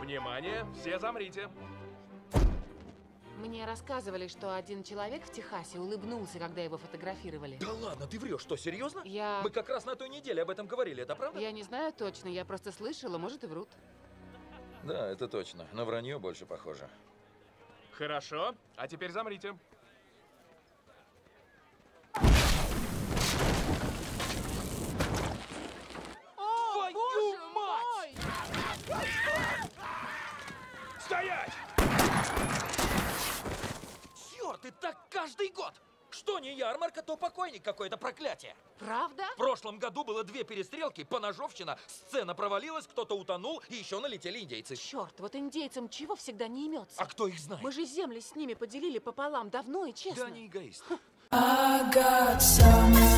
Внимание, все замрите. Мне рассказывали, что один человек в Техасе улыбнулся, когда его фотографировали. Да ладно, ты врешь, что, серьезно? Я... Мы как раз на той неделе об этом говорили, это правда? Я не знаю точно, я просто слышала, может и врут. Да, это точно. На вранье больше похоже. Хорошо, а теперь замрите. Черт, и так каждый год! Что не ярмарка, то покойник какое-то проклятие. Правда? В прошлом году было две перестрелки, поножовщина, сцена провалилась, кто-то утонул, и еще налетели индейцы. Черт, вот индейцам чего всегда не имется? А кто их знает? Мы же земли с ними поделили пополам давно и честно. Да они эгоисты. I got.